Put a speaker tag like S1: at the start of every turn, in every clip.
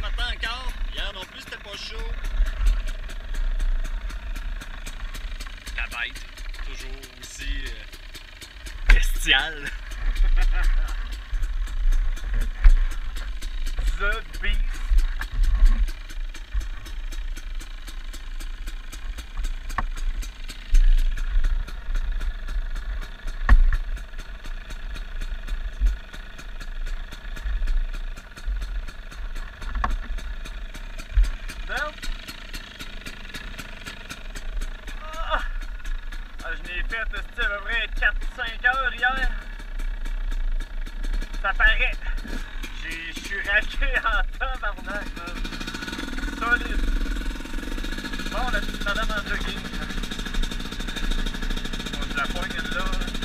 S1: matin encore. Hier non plus, c'était pas chaud. La bête, toujours aussi euh, bestiale.
S2: The Beast. Ça paraît. Je suis raqué en tabarnak, man. Solide. Bon, la petite madame en jogging. On se la poigne là.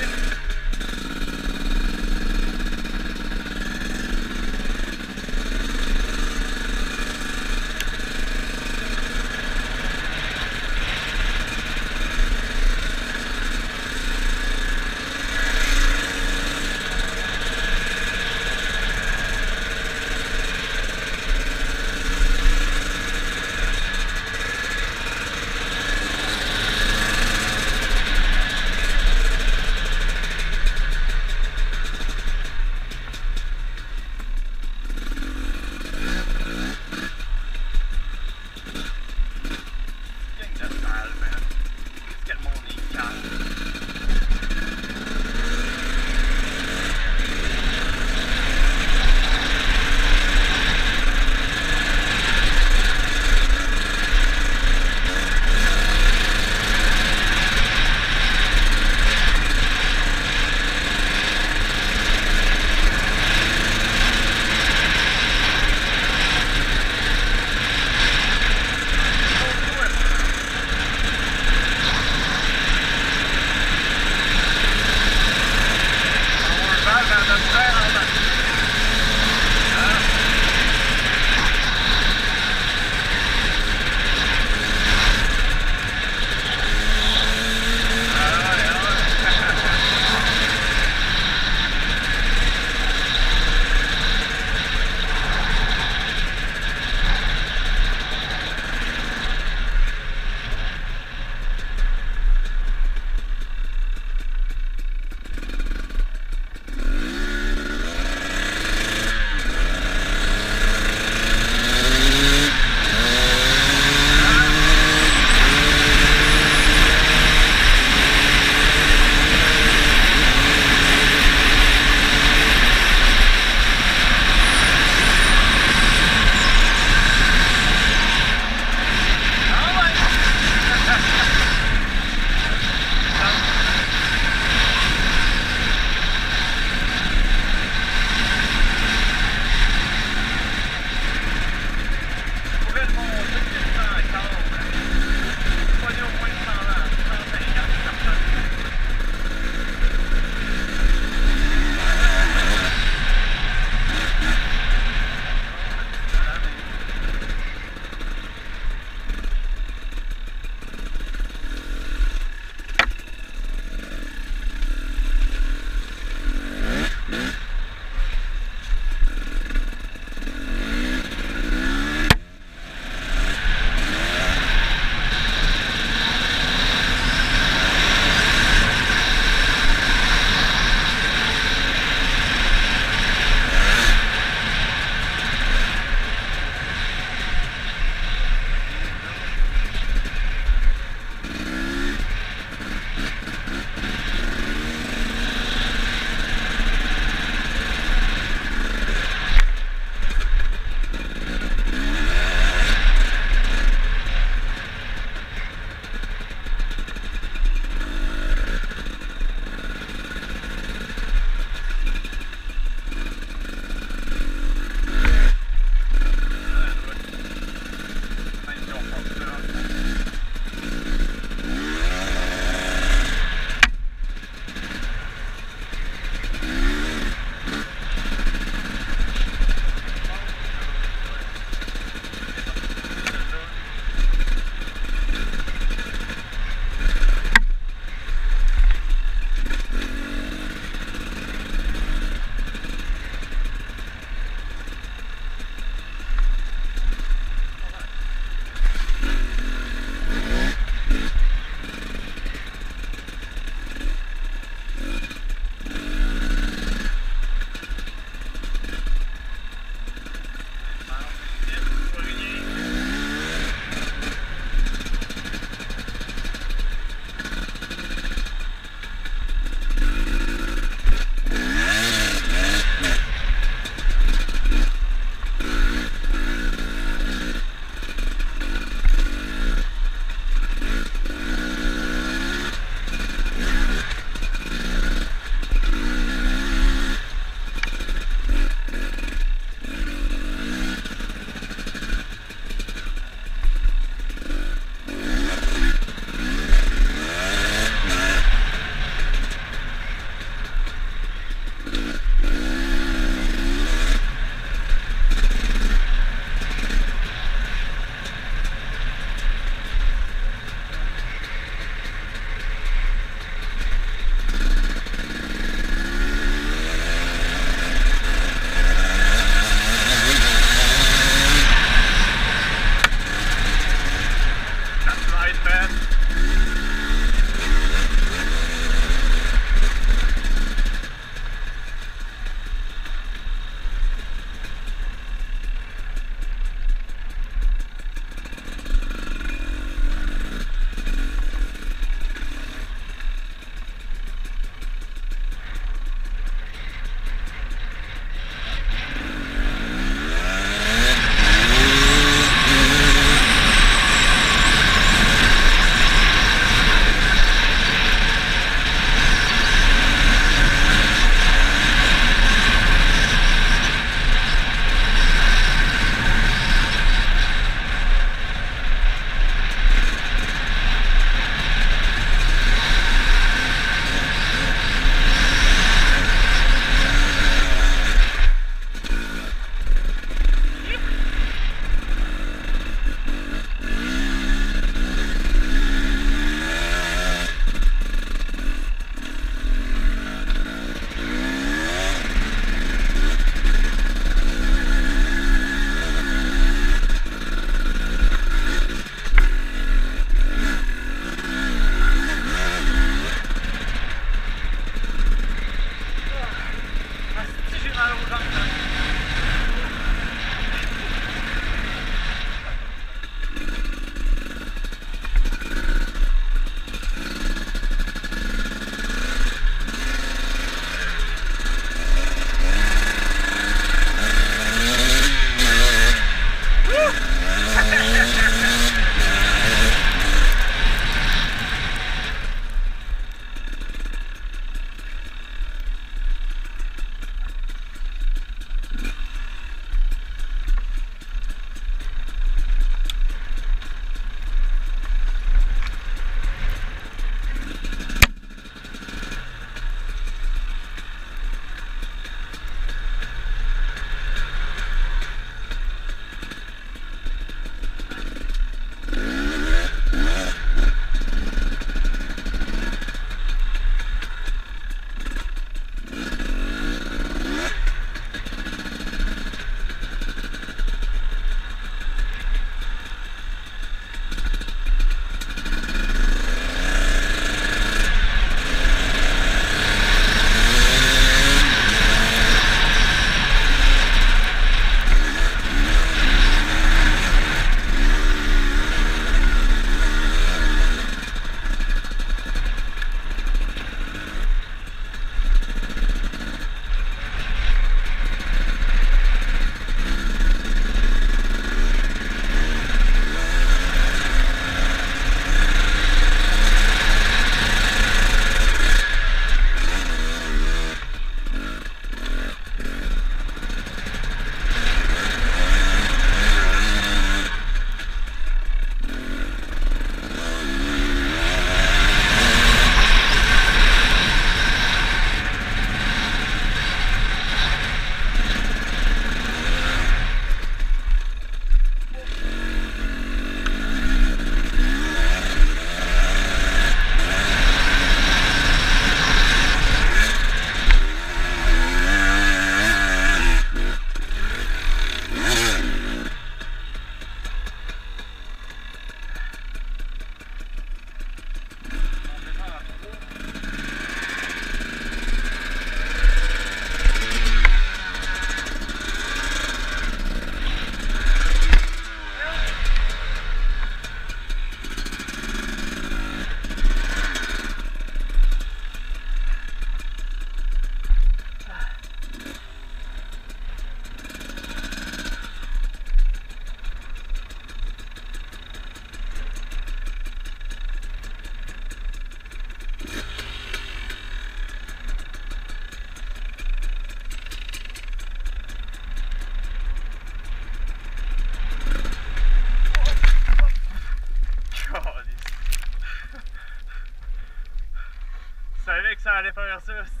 S2: Aller faire ça, c'est. Ça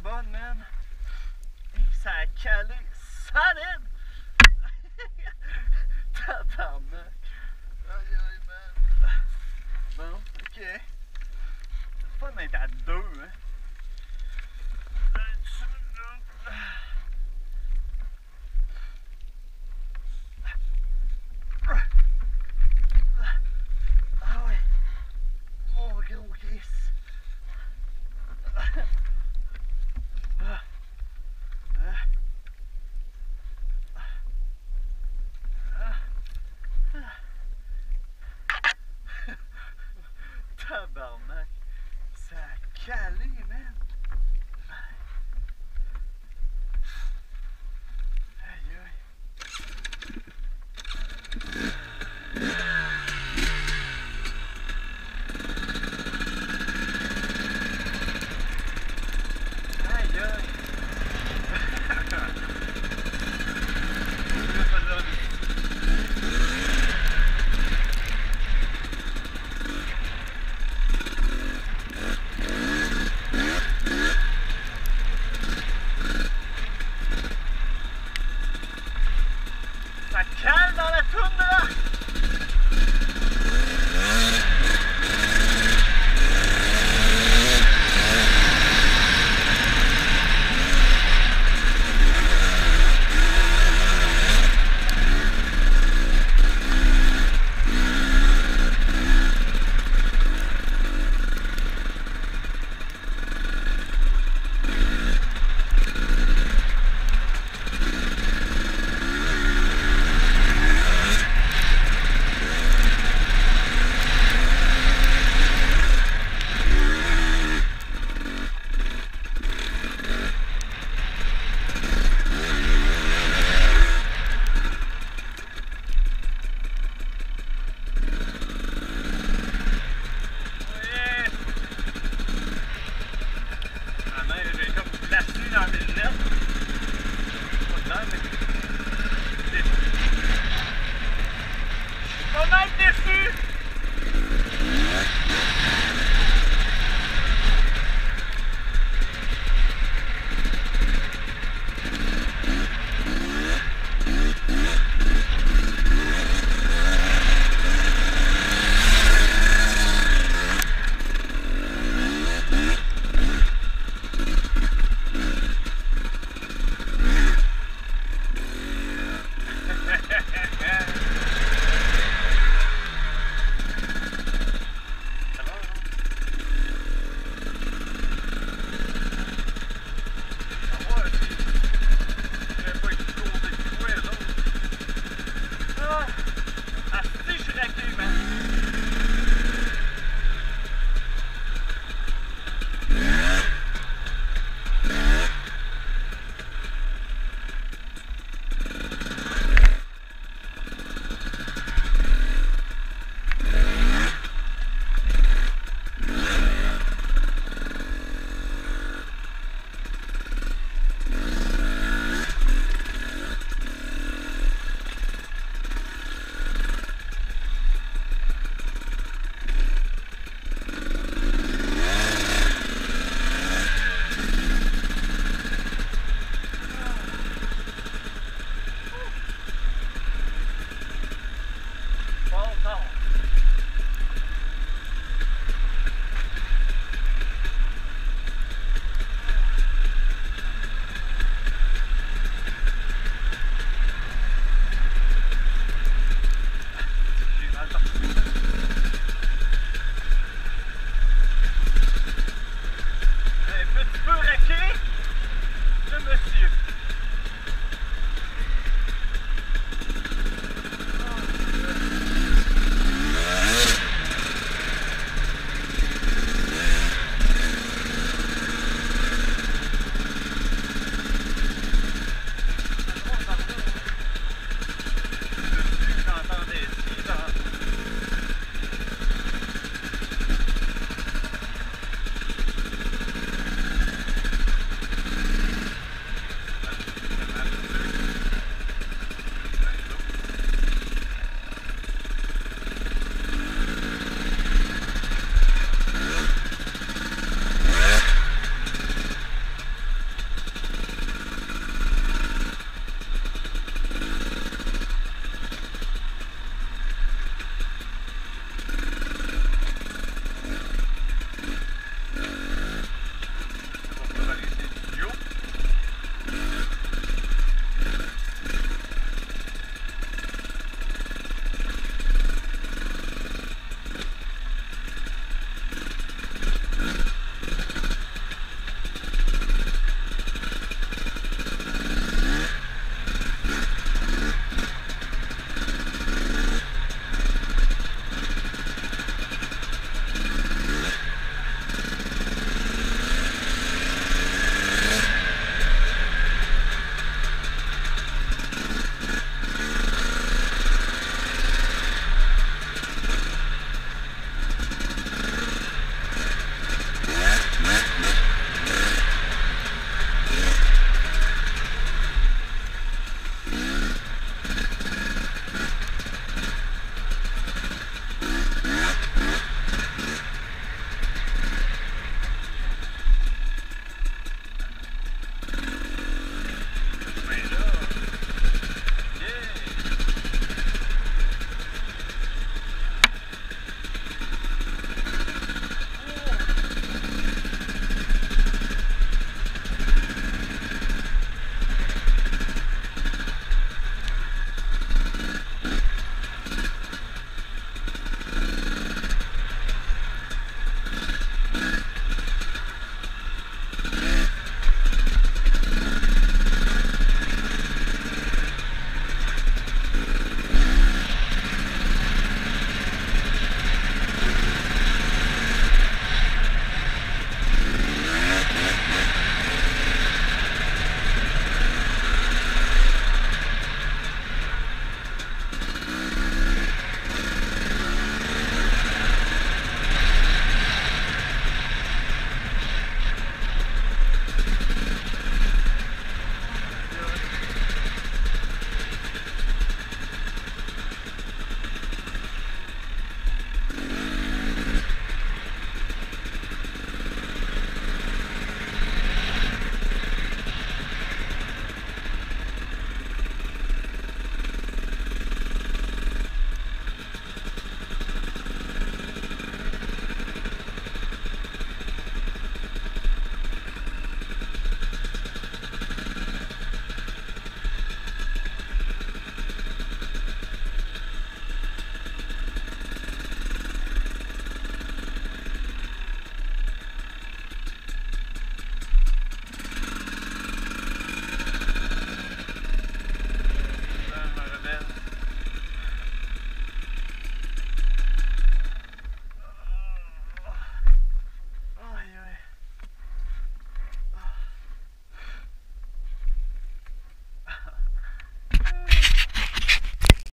S2: est bonne, man. Ça a calé solide. Tabarnak. Aïe, aïe, man. Bon, ok. C'est pas d'être à deux, hein. Tschüss.